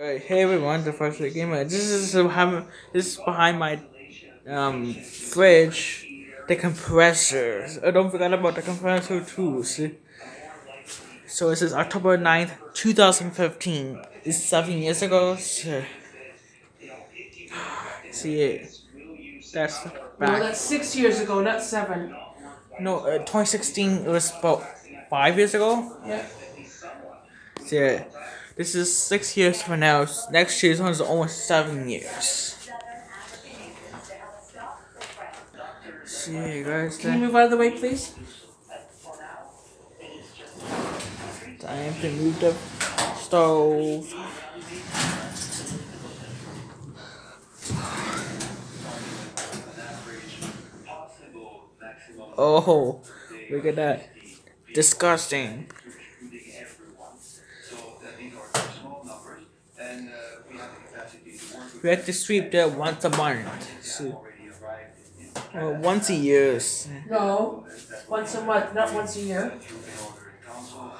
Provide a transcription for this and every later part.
Hey everyone, the first gamer. This is behind, this is behind my um fridge, the compressor. Oh, don't forget about the compressor too. See? So this is October 9th, 2015. It's seven years ago. So, see it. That's No, that's six years ago, not seven. No, uh, 2016 it was about five years ago. Yeah. So, yeah, this is six years from now. Next year's one is almost seven years. See you guys Can you move out of the way, please? Time to move the stove. Oh, look at that. Disgusting. We have to sweep there once a month. So, well, once a year. No. Once a month, not once a year.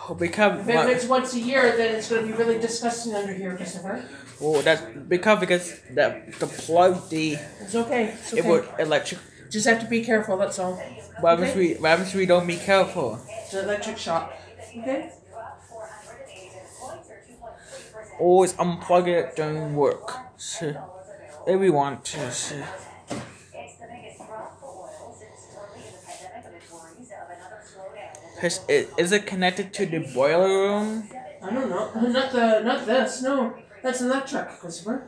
Oh, because, If it- it's once a year, then it's going to be really disgusting under here, Christopher. oh, that's because because the the plug the It's okay. It's okay. it would electric. Just have to be careful, that's all. Happens Okay. we what happens we don't be careful? It's an electric shock. Okay? Always unplug it during work. So, if we want to. So. Is it, is it connected to the boiler room? I don't know. Not the, not this. No, that's electric, Christopher.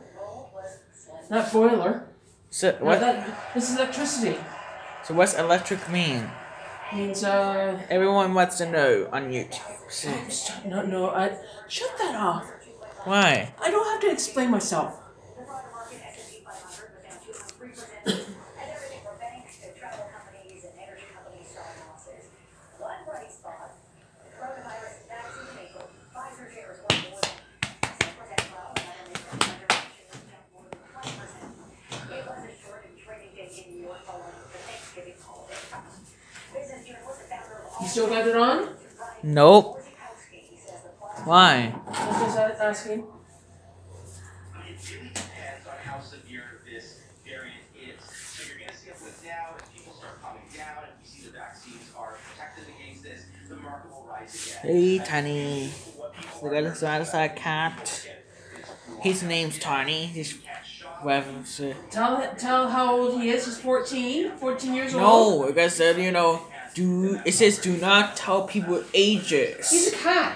Not boiler. So No, what? that, this is electricity. So what's electric mean? Means uh. Everyone wants to know on YouTube. So, no, no. I shut that off. why? I don't have to explain myself. You still got it on? Nope. Why? I was just asking. It really depends on how severe this variant is. So you're going to see a flip now people start coming down and you see the vaccines are protective against this. The market will rise again. Hey, Tiny. We got this other side cat. His name's Tiny. He's whatever. Tell tell how old he is. He's 14. 14 years old. No, because said you know, do it says do not tell people ages. He's a cat.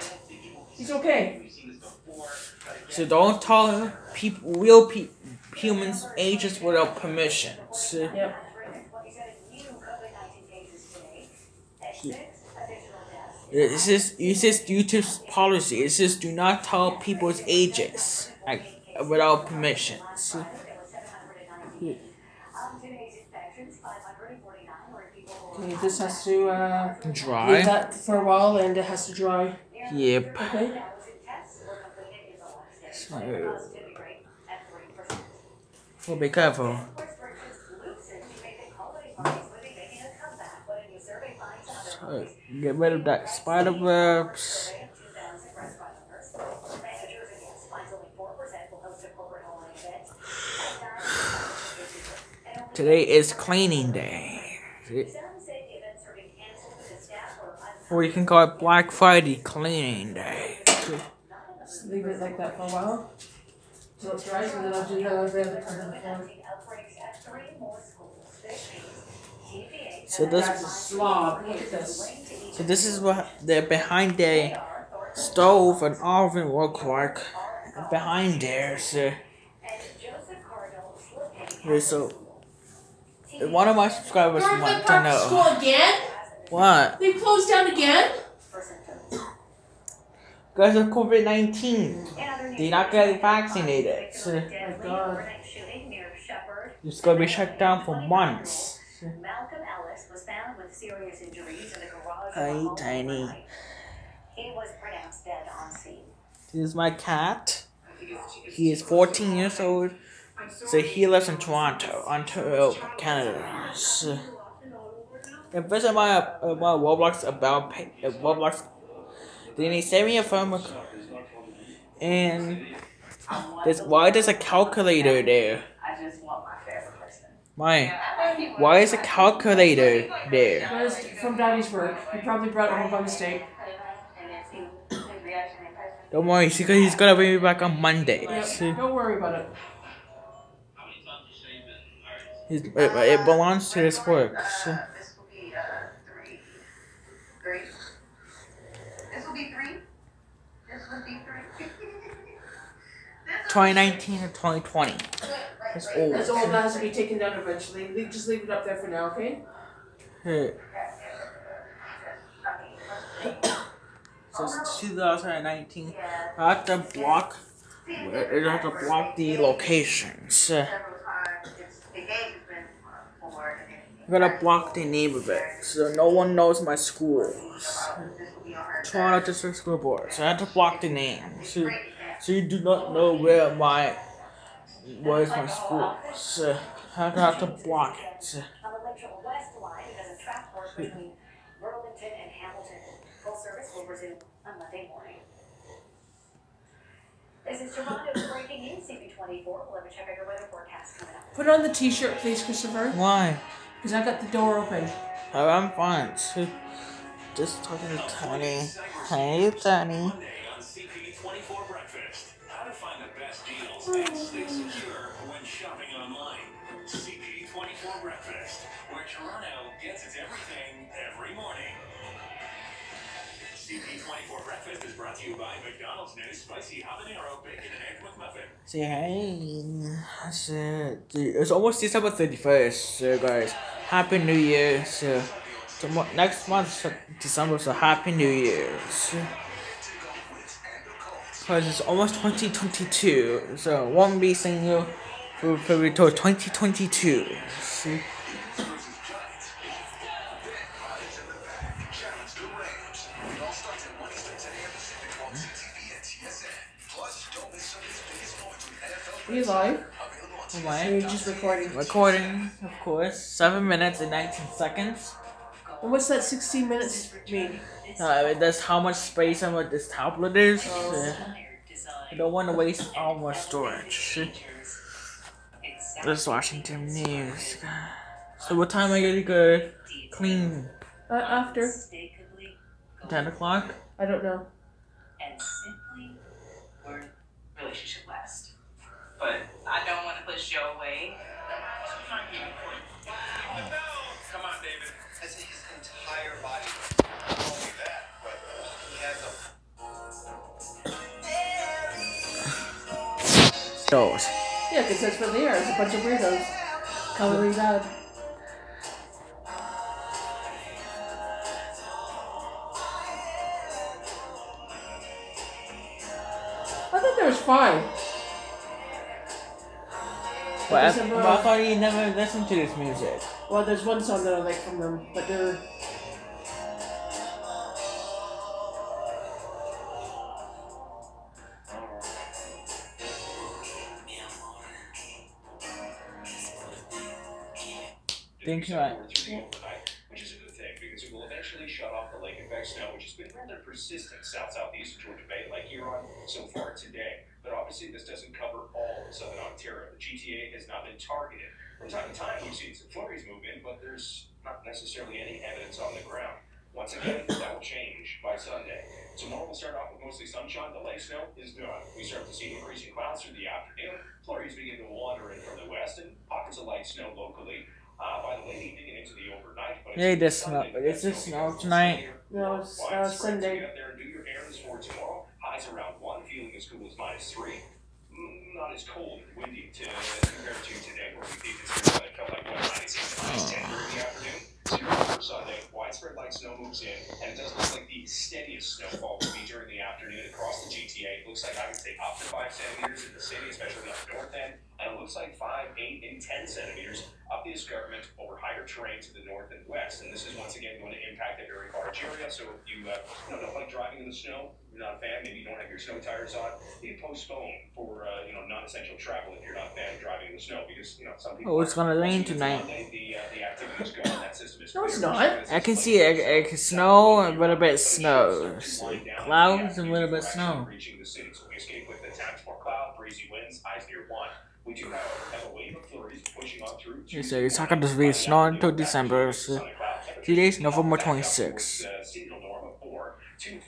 He's okay. We've seen this before, but again, So don't tell people real pe- humans ages without permission. So, Yep. it says it says YouTube's policy. It says do not tell people's ages like without permission. So, hmm. Okay, this has to uh, leave dry. that for a while and it has to dry. Yep. Okay. So, well, be careful. So, get rid of that spider webs. Today is cleaning day. Or you can call it Black Friday cleaning day. Just leave it like that for a while. Till it dries and then I'll do the, the other part of the. So this slob. Look at this. So this is what the behind the stove and oven look like. Behind there, so there's so one of my subscribers Northland want to know School again? What They closed down again? because of COVID nineteen, they're not getting vaccinated. So my God. it's gonna be shut down for months. Malcolm Ellis was found with serious injuries in the garage. of Hi, Tiny. He was pronounced dead on scene. This is my cat. He is 14 years old. So he lives in Toronto, Ontario, Canada. So, and visit my uh, my Roblox about uh, Roblox. Then he sent me a phone and There's, why there's a calculator there? I just want my favorite person. Why? Why is a calculator there? That is from Daddy's work. He probably brought it home by mistake. And then see his reaction in person. Don't worry, he's gonna, he's gonna bring me back on Monday. Yep. Don't worry about it. He's, it, it belongs to his work. So. This will be uh three. Three. This will be three. This will be three. This will be 2019 or 2020. That's old. That's all that has to be taken down eventually. Leave, just leave it up there for now, okay? Hey, so it's 2019. I have to block. I have to block the locations. several times. It's the gate has been for and I'm gonna block the name of it so no one knows my school. this will be on her. Toronto District School Board. So I have to block the name. So, so you do not know where my where is my school. So uh, I have to block it. On the Lakeshore West line, it has a track between Burlington and Hamilton. Full service will resume on Monday morning. This is Toronto's breaking news, CP24. We'll have a check out your weather forecast coming up. Put on the t-shirt, please, Christopher. Why? Because I got the door open. Oh, I'm fine. Just talking to Tony. Hey, Tony. Monday CP24 Breakfast. How to find the best deals and stay secure when shopping online. CP24 Breakfast, where Toronto gets its everything every morning. CP24 Breakfast is brought to you by McDonald's new spicy habanero bacon and egg McMuffin. Say hey. So, it's almost December 31st, so guys. Happy New Year. So, tomo- next month, December, so Happy New Year. Because it's almost 2022, so won't be single for, until 2022. See? Are you live? Am I? are you just recording? Recording, of course. 7 minutes and 19 seconds. And what's that 16 minutes mean? Uh, that's how much space on what this tablet is. Uh, I don't want to waste all my storage. This is Washington News. So what time are you gonna go clean? Uh, after? 10 o'clock? I don't know. and simply word relationship last. But I don't want to push Joe away. Come on, David. That's entire body. Not only that, but he has a Those. Yeah, because that's what they are. It's a bunch of weirdos. Coloring bad. I thought there was five. But I, December- but I thought you never listened to this music. Well, there's one song that I like from them, but they're. Think right. Over which is a good thing because it will eventually shut off the lake effect snow, which has been rather persistent south southeast of Georgia Bay, Lake Huron, so far today. But obviously, this doesn't cover all of southern Ontario. The GTA has not been targeted. From time to time, we've seen some flurries move in, but there's not necessarily any evidence on the ground. Once again, that will change by Sunday. Tomorrow we'll start off with mostly sunshine. The lake snow is done. We start to see increasing clouds through the afternoon. Flurries begin to wander in from the west, and pockets of light snow locally. Uh, by the late evening and into the overnight. But Yeah, it's this snow- Sunday, is this that snow will tonight? No, it's, uh, widespread. So Sunday. Get out there and do your errands for tomorrow. Highs around one, feeling as cool as minus three. Not as cold and windy to compared to today, where we peaked at zero and it felt like what minus eight to minus ten during the afternoon. Zero Sunday. Widespread light snow moves in, and it does look like the steadiest snowfall will be during the afternoon across the GTA. It looks like I would say up to five centimeters in the city, especially up north end, and it looks like five, eight, and ten centimeters up the escarpment over higher terrain to the north and west. And this is once again going to impact a very large area. So if you, uh, don't like driving in the snow, you're not a fan, maybe you don't have your snow tires on, you postpone for uh, you know non-essential travel if you're not a fan of driving in the snow because you know some people. Oh, it's gonna rain Once you get to tonight. The, uh, the activity is gone. That system is No, it's not. I can see it, it can snow and a little bit of snow. Clouds and a little bit of snow. Reaching the city, so we escape with the times more cloud, breezy Islands, eyes near one. We do, however, have a wave of flurries pushing on through. Yeah, so it's not gonna be snow until December. So two November 26th.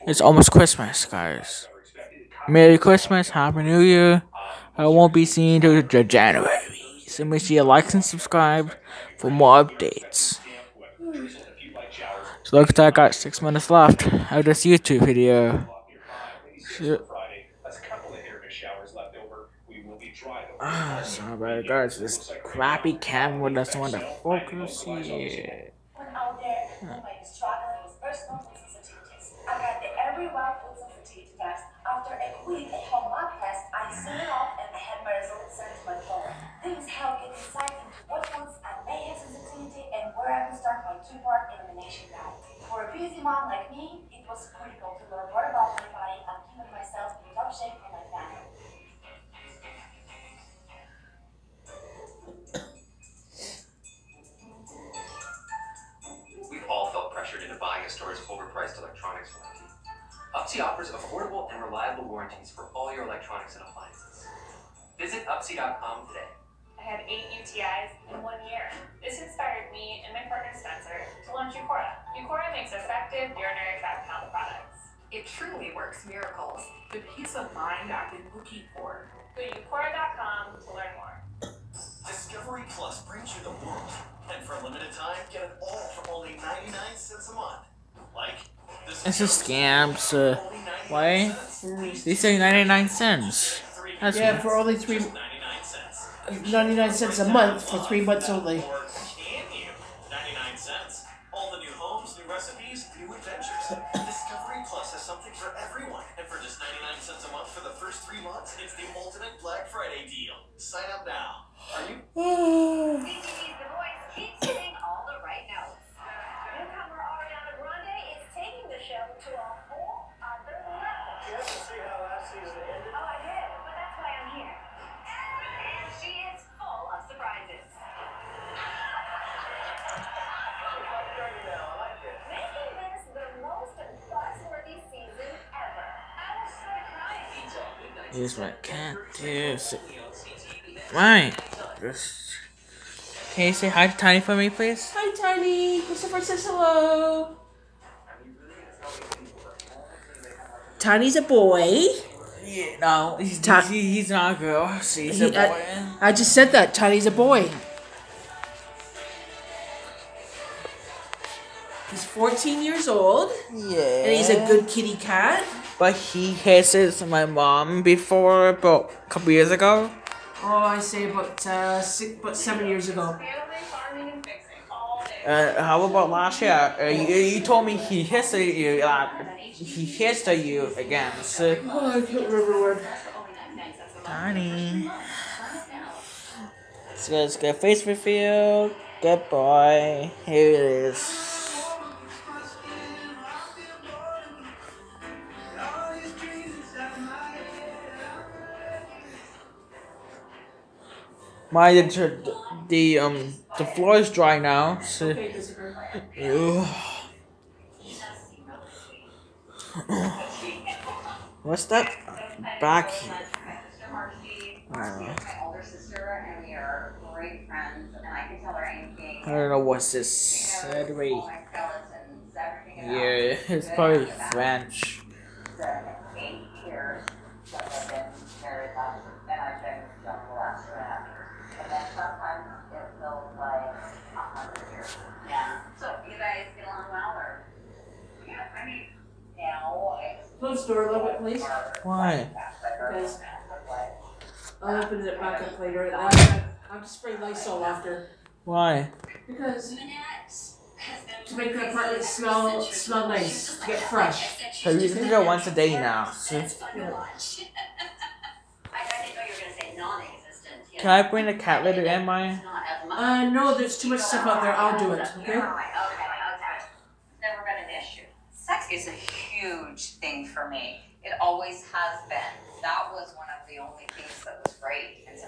It's almost Christmas, guys. Merry Christmas, Happy New Year. I won't be seeing you until January. So make sure you like and subscribe for more updates. So look at I got six minutes left of this YouTube video. So, sorry about it, guys. This crappy camera doesn't want to focus here. When two-part guide. For a busy mom like me, it was critical to learn more about my body and keeping myself in top shape for my family. We've all felt pressured into buying a store's overpriced electronics warranty. Upsie offers affordable and reliable warranties for all your electronics and appliances. Visit upsie.com today. I had eight UTIs Uqora makes effective urinary tract health products. It truly works miracles. The peace of mind I've been looking for. Go to uqora.com to learn more. Discovery Plus brings you the world. And for a limited time, get it all for only 99 cents a month. Like, this It's a scam, so why? They say 99 cents. That's Yeah, for only three, 99 cents. 99 cents a month for three months only. Black Friday deal. Sign up now. Are you? CTV's The Voice keeps hitting all the right notes. Newcomer Ariana Grande is taking the show to a whole other level. You have to see how last season ended. Oh, I did, but that's why I'm here. And she is full of surprises. Making this the most buzzworthy season ever. I was sort of crying. Here's my cat, dude. So- Right. Just- Can you say hi to Tiny for me, please? Hi, Tiny. Christopher says hello. Tiny's a boy. Yeah, no, he's, Ti- he, he's not a girl. He's He- a I- boy. I just said that. Tiny's a boy. He's 14 years old, yeah. and he's a good kitty cat. But he hisses my mom before, about a couple years ago. Oh, I say about uh, six, about seven years ago. Family farming and fixing all day. Uh, how about last year? Uh, you, you told me he hissed you. Uh, he hissed you again. So, Oh, I can't remember when. Tiny. Let's go, let's get face reveal. Good boy. Here it is. My the, the um the floor is dry now. So, What's that back? Uh, my older sister, and we are great friends, I can tell her anything. I don't know what's this. She knows Anyway, all my skeletons, everything about yeah, it's probably. French. The eight years that I've been married last, and I've been young the last two and a half years. And then sometimes it feels like a hundred years. Yeah. So you guys get along well, or? Yeah, I mean, now it's. Door a little bit, please. Why? Because I'll open it back up later. And I have to spray Lysol after. Why? Because to make the apartment smell smell nice, to get fresh. So you can do it once a day now. So, I, I didn't know you were gonna say non-existent. you can I bring the cat litter in my? Not as much. Uh, no, there's too much stuff out there. I'll do it. Okay. Okay, okay. never been an issue. Sex is a huge thing for me. It always has been. That was one of the only things that was great. And